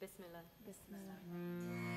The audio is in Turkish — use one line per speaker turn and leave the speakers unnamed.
Bismillah.
Bismillah. Hmm.